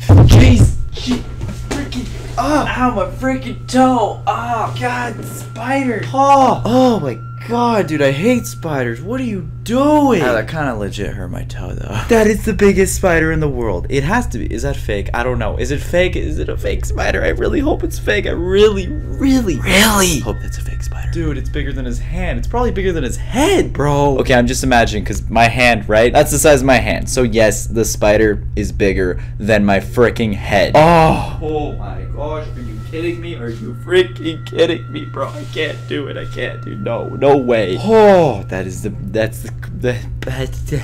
Jeez, gee, freaking, ah, ow, my freaking toe. Ah, God, spider. Oh, oh my God, dude, I hate spiders. What are you doing? Ah, that kind of legit hurt my toe, though. That is the biggest spider in the world. It has to be. Is that fake? I don't know. Is it fake? Is it a fake spider? I really hope it's fake. I really, really, really hope that's a fake spider. Dude, it's bigger than his hand. It's probably bigger than his head, bro. Okay, I'm just imagining because my hand, right? That's the size of my hand. So yes, the spider is bigger than my freaking head. Oh, oh my gosh, kidding me? Are you freaking kidding me, bro? I can't do it. I can't do no, no way. Oh, that is the that's the the, the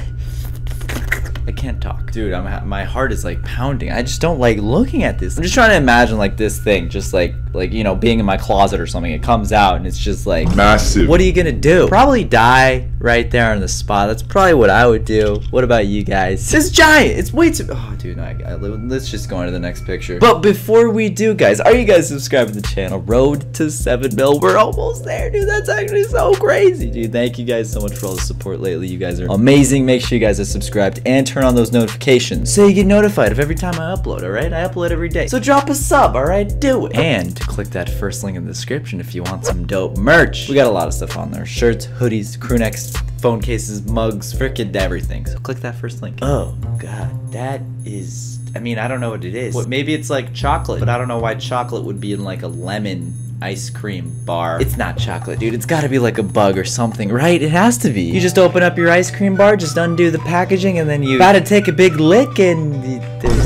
I can't talk. Dude, I'm ha- my heart is like pounding. I just don't like looking at this. I'm just trying to imagine like this thing just like like you know being in my closet or something. It comes out and it's just like Massive. What are you going to do? Probably die right there on the spot. That's probably what I would do. What about you guys? It's giant. It's way too Oh, dude, no, I, I, let's just go into the next picture. But before we do, guys, are you guys subscribed to the channel? Road to 7 mil. We're almost there, dude. That's actually so crazy, dude. Thank you guys so much for all the support lately. You guys are amazing. Make sure you guys are subscribed and turn on those notifications so you get notified of every time I upload, alright? I upload every day. So drop a sub, alright? Do it. And click that first link in the description if you want some dope merch. We got a lot of stuff on there. Shirts, hoodies, crew necks, phone cases, mugs, freaking everything. So click that first link. Oh, God. That is... I mean, I don't know what it is. What, maybe it's like chocolate, but I don't know why chocolate would be in like a lemon ice cream bar. It's not chocolate, dude. It's gotta be like a bug or something, right? It has to be. You just open up your ice cream bar, just undo the packaging, and then you gotta take a big lick, and there's.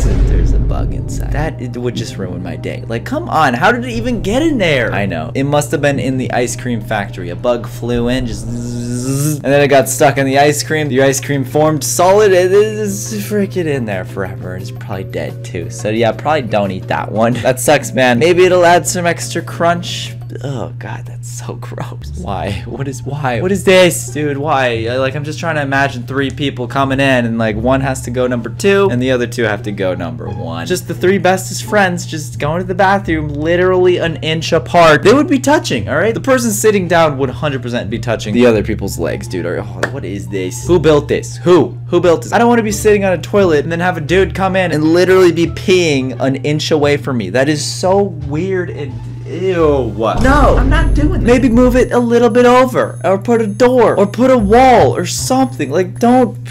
That it would just ruin my day. Like, come on, how did it even get in there? I know. It must have been in the ice cream factory. A bug flew in, just and then it got stuck in the ice cream. The ice cream formed solid. It is freaking in there forever. It's probably dead too. So yeah, probably don't eat that one. That sucks, man. Maybe it'll add some extra crunch. Oh god, that's so gross. Why? What is why? What is this, dude? Why? Uh, like I'm just trying to imagine three people coming in and like one has to go number two and the other two have to go number one. Just the three bestest friends just going to the bathroom literally an inch apart. They would be touching, all right? The person sitting down would 100% be touching the other people's legs, dude. Oh, what is this? Who built this? Who? Who built this? I don't want to be sitting on a toilet and then have a dude come in and literally be peeing an inch away from me. That is so weird and Ew. What? No, I'm not doing that. Maybe move it a little bit over. Or put a door. Or put a wall. Or something. Like, don't...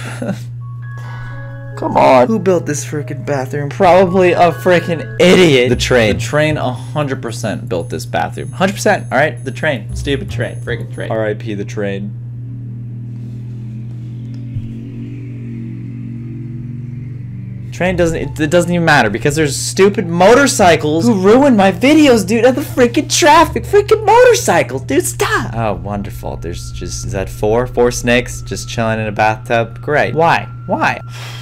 Come on. Who built this freaking bathroom? Probably a freaking idiot. The train. The train 100% built this bathroom. 100%. Alright? The train. Stupid train. Freaking train. R.I.P. the train. Train doesn't, it, it, doesn't even matter because there's stupid motorcycles who ruin my videos, dude, at the freaking traffic. Freaking motorcycles, dude, stop. Oh, wonderful. There's just, is that four? Four snakes just chilling in a bathtub? Great. Why? Why?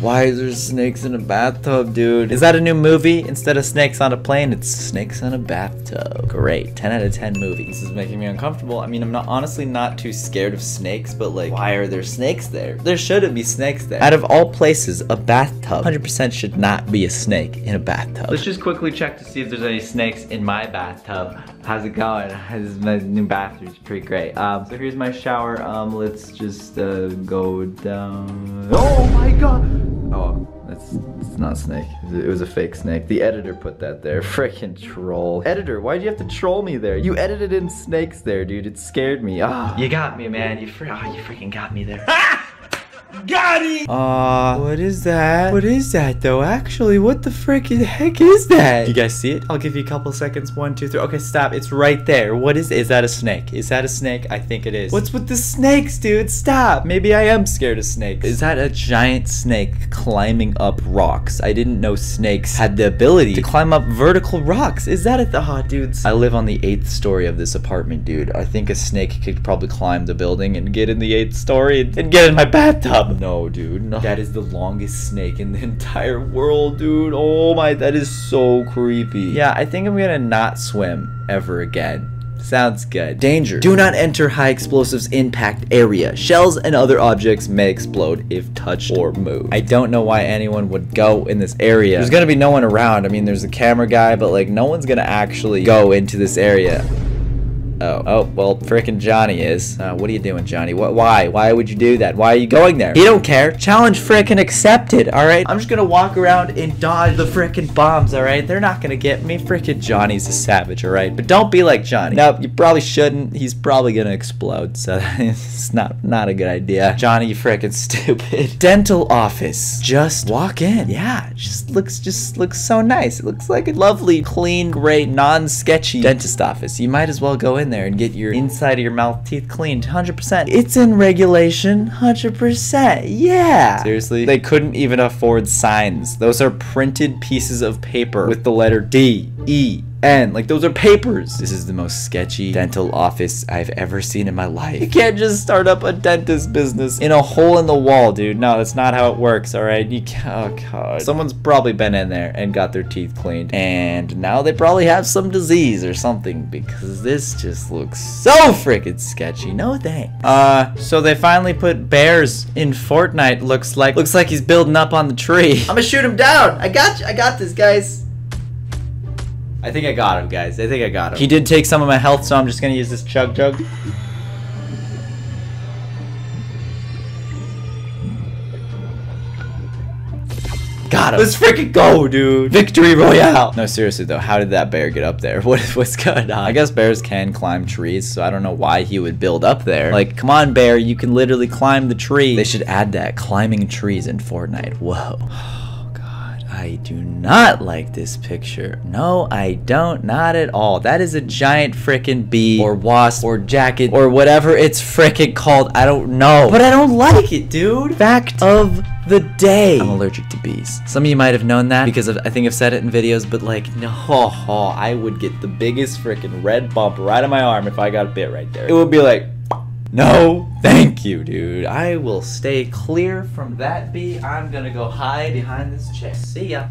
Why is there snakes in a bathtub, dude? Is that a new movie? Instead of snakes on a plane, it's snakes in a bathtub. Great. 10 out of 10 movies. This is making me uncomfortable. I mean, I'm not honestly not too scared of snakes, but like, why are there snakes there? There shouldn't be snakes there. Out of all places, a bathtub 100% should not be a snake in a bathtub. Let's just quickly check to see if there's any snakes in my bathtub. How's it going? This is my new bathroom. It's pretty great. Um, so here's my shower. Um, let's just uh, go down. Oh my god! Oh, that's it's not snake. It was a fake snake. The editor put that there. Freaking troll. Editor, why'd you have to troll me there? You edited in snakes there, dude. It scared me. Ah, oh, you got me, man. You fr oh, you freaking got me there. Got him! Uh, what is that? What is that, though? Actually, what the frick heck is that? You guys see it? I'll give you a couple seconds. One, two, three. Okay, stop. It's right there. What is Is that a snake? Is that a snake? I think it is. What's with the snakes, dude? Stop. Maybe I am scared of snakes. Is that a giant snake climbing up rocks? I didn't know snakes had the ability to climb up vertical rocks. Is that a th oh, dudes? I live on the eighth story of this apartment, dude. I think a snake could probably climb the building and get in the eighth story and get in my bathtub. No, dude. No. That is the longest snake in the entire world, dude. Oh my, that is so creepy. Yeah, I think I'm gonna not swim ever again. Sounds good. Danger. Do not enter high explosives impact area. Shells and other objects may explode if touched or moved. I don't know why anyone would go in this area. There's gonna be no one around. I mean, there's a camera guy, but like no one's gonna actually go into this area. Oh, oh, well, frickin' Johnny is. Uh, what are you doing, Johnny? What? Why? Why would you do that? Why are you going there? He don't care. Challenge frickin' accepted, alright? I'm just gonna walk around and dodge the frickin' bombs, alright? They're not gonna get me. Frickin' Johnny's a savage, alright? But don't be like Johnny. No, you probably shouldn't. He's probably gonna explode, so it's not, not a good idea. Johnny, you frickin' stupid. Dental office. Just walk in. Yeah, just looks, just looks so nice. It looks like a lovely, clean, great, non-sketchy dentist office. You might as well go in there and get your inside of your mouth teeth cleaned 100%. It's in regulation 100%. Yeah. Seriously? They couldn't even afford signs. Those are printed pieces of paper with the letter D, E, N. Like those are papers. This is the most sketchy dental office I've ever seen in my life. You can't just start up a dentist business in a hole in the wall, dude. No, that's not how it works, all right? You can't, oh god. Someone's probably been in there and got their teeth cleaned. And now they probably have some disease or something because this just looks so freaking sketchy. No thanks. Uh, so they finally put bears in Fortnite. Looks like looks like he's building up on the tree. I'm gonna shoot him down. I got you. I got this, guys. I think I got him, guys. I think I got him. He did take some of my health, so I'm just gonna use this chug jug. Got him. Let's freaking go, dude. Victory Royale. No, seriously though, how did that bear get up there? What, what's going on? I guess bears can climb trees, so I don't know why he would build up there. Like, come on, bear, you can literally climb the tree. They should add that, climbing trees in Fortnite. Whoa. I do not like this picture. No, I don't. Not at all. That is a giant frickin' bee or wasp or jacket or whatever it's frickin' called. I don't know. But I don't like it, dude. Fact of the day. I'm allergic to bees. Some of you might have known that because of, I think I've said it in videos, but like, no, I would get the biggest frickin' red bump right on my arm if I got bit right there. It would be like, no, thank you, dude. I will stay clear from that bee. I'm gonna go hide behind this chair. See ya.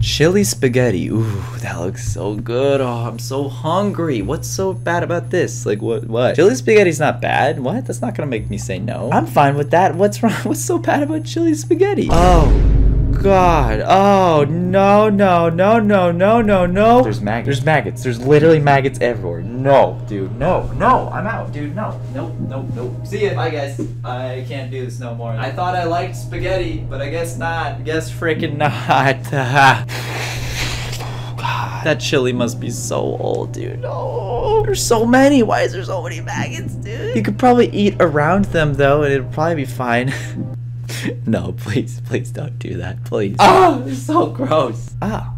Chili spaghetti. Ooh, that looks so good. Oh, I'm so hungry. What's so bad about this? Like, what? What? Chili spaghetti's not bad. What? That's not gonna make me say no. I'm fine with that. What's wrong? What's so bad about chili spaghetti? Oh god. Oh, no, no, no, no, no, no, no. There's maggots. There's maggots. There's literally maggots everywhere. No, dude. No, no. I'm out, dude. No. Nope, nope, nope. See ya. Bye, guys. I can't do this no more. I thought I liked spaghetti, but I guess not. Guess freaking not. God, that chili must be so old, dude. No, there's so many. Why is there so many maggots, dude? You could probably eat around them, though, and it'd probably be fine. no, please, please don't do that, please. Oh, it's so gross. Oh.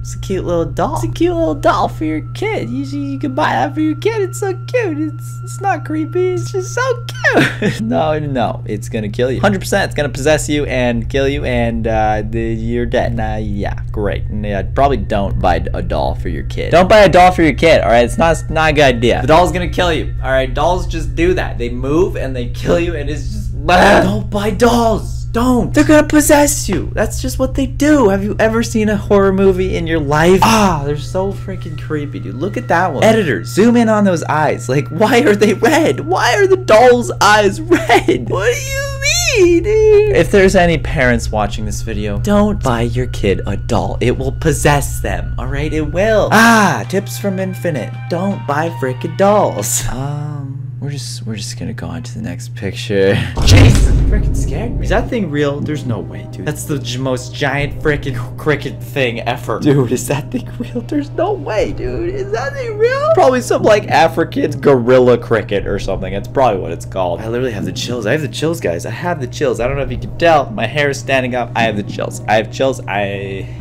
It's a cute little doll. It's a cute little doll for your kid. You, you can buy that for your kid. It's so cute. It's, it's not creepy. It's just so cute. no, no. It's going to kill you. 100% it's going to possess you and kill you and uh, the, you're dead. Nah, yeah, great. Yeah, probably don't buy a doll for your kid. Don't buy a doll for your kid, all right? It's not, not a good idea. The doll's going to kill you, all right? Dolls just do that. They move and they kill you and it's just don't buy dolls. Don't. They're gonna possess you. That's just what they do. Have you ever seen a horror movie in your life? Ah, they're so freaking creepy, dude. Look at that one. Editor, zoom in on those eyes. Like, why are they red? Why are the doll's eyes red? What do you mean, dude? If there's any parents watching this video, don't buy your kid a doll. It will possess them, alright? It will. Ah, tips from Infinite. Don't buy freaking dolls. Um. We're just we're just gonna go on to the next picture. Jesus, freaking scared me. Is that thing real? There's no way, dude. That's the most giant freaking cricket thing ever. Dude, is that thing real? There's no way, dude. Is that thing real? Probably some like African gorilla cricket or something. That's probably what it's called. I literally have the chills. I have the chills, guys. I have the chills. I don't know if you can tell. My hair is standing up. I have the chills. I have chills. I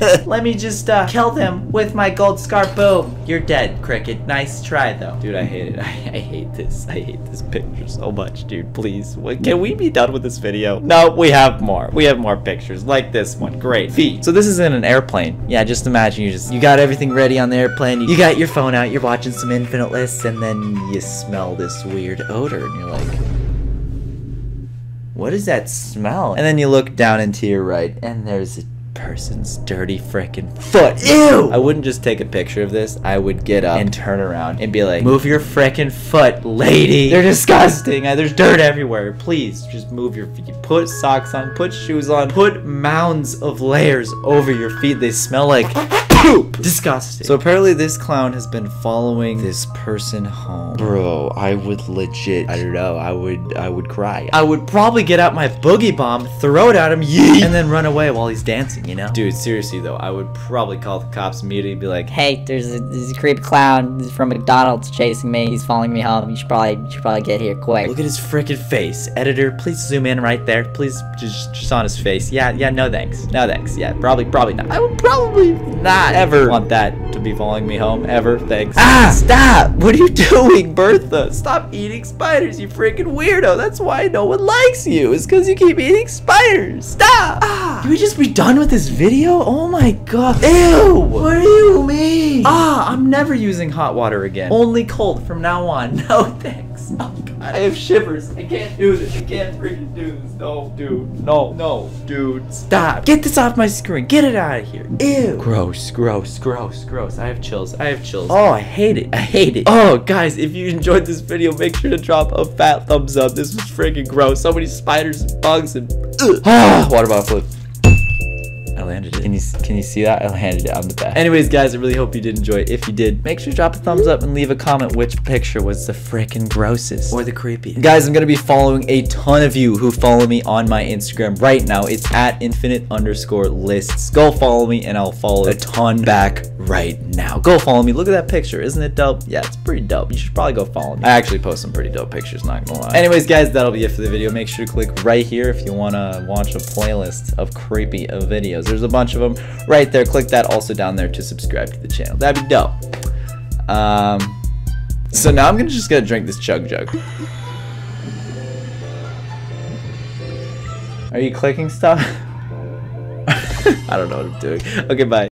Let me just uh, kill them with my gold scar. Boom. You're dead, Cricket. Nice try, though. Dude, I hate it. I, I hate this. I hate this picture so much, dude. Please. What, can we be done with this video? No, we have more. We have more pictures like this one. Great. So this is in an airplane. Yeah, just imagine you just, you got everything ready on the airplane. You got your phone out. You're watching some Infinite Lists, and then you smell this weird odor, and you're like, what is that smell? And then you look down into your right, and there's a person's dirty freaking foot. Ew! I wouldn't just take a picture of this. I would get up and turn around and be like, move your freaking foot, lady. They're disgusting. There's dirt everywhere. Please, just move your feet. Put socks on, put shoes on, put mounds of layers over your feet. They smell like poop. Disgusting. So apparently this clown has been following this person home. Bro, I would legit, I don't know, I would, I would cry. I would probably get out my boogie bomb, throw it at him, yeet, and then run away while he's dancing, you know? Dude, seriously though, I would probably call the cops immediately and be like, Hey, there's a, there's a creepy clown from McDonald's chasing me. He's following me home. You should probably you should probably get here quick. Look at his freaking face. Editor, please zoom in right there. Please, just, just on his face. Yeah, yeah, no thanks. No thanks. Yeah, probably, probably not. I would probably not ever want that to be following me home. Ever. Thanks. Ah, stop. What are you doing, Bertha? Stop eating spiders, you freaking weirdo. That's why no one likes you. It's because you keep eating spiders. Stop. Ah, can we just be done with this video? Oh my god. Ew. What do you mean? Ah, I'm never using hot water again. Only cold from now on. No thanks. Oh I have shivers. I can't do this. I can't freaking do this. No, dude. No, no, dude. Stop. Get this off my screen. Get it out of here. Ew. Gross, gross, gross, gross. I have chills. I have chills. Oh, I hate it. I hate it. Oh, guys, if you enjoyed this video, make sure to drop a fat thumbs up. This was freaking gross. So many spiders and bugs and ugh. Ah, water bottle flip. Landed it. Can you can you see that? I landed it on the back. Anyways, guys, I really hope you did enjoy it. If you did, make sure to drop a thumbs up and leave a comment which picture was the freaking grossest or the creepiest. Guys, I'm gonna be following a ton of you who follow me on my Instagram right now. It's at infinite underscore lists. Go follow me and I'll follow a ton back right now. Go follow me. Look at that picture. Isn't it dope? Yeah, it's pretty dope. You should probably go follow me. I actually post some pretty dope pictures, not gonna lie. Anyways, guys, that'll be it for the video. Make sure to click right here if you wanna watch a playlist of creepy videos. There's a bunch of them right there. Click that also down there to subscribe to the channel. That'd be dope. Um, so now I'm gonna just gonna drink this chug jug. Are you clicking stuff? I don't know what I'm doing. Okay, bye.